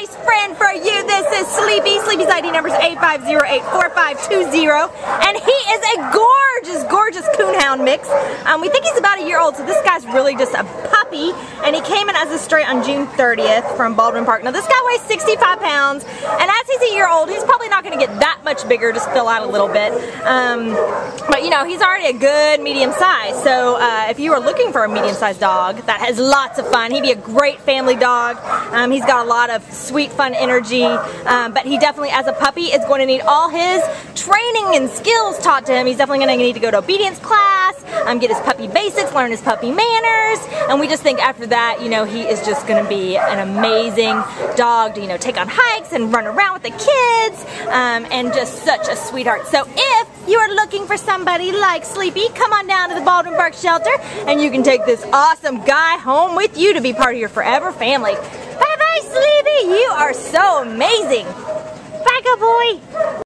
nice friend for you. This is Sleepy. Sleepy's ID number is A5084520. And he is a gorgeous, gorgeous coonhound mix. Um, we think he's about a year old, so this guy's really just a puppy. And he came in as a stray on June 30th from Baldwin Park. Now, this guy weighs 65 pounds. And as he's a year old, he's probably not going to get that much bigger, just fill out a little bit. Um, but, you know, he's already a good medium size. So uh, if you are looking for a medium sized dog that has lots of fun, he'd be a great family dog. Um, he's got a lot of sweet, fun energy, um, but he definitely, as a puppy, is going to need all his training and skills taught to him. He's definitely going to need to go to obedience class, um, get his puppy basics, learn his puppy manners, and we just think after that, you know, he is just going to be an amazing dog to, you know, take on hikes and run around with the kids, um, and just such a sweetheart. So if you are looking for somebody like Sleepy, come on down to the Baldwin Park shelter, and you can take this awesome guy home with you to be part of your forever family. Bye bye, Sleepy. You are so amazing.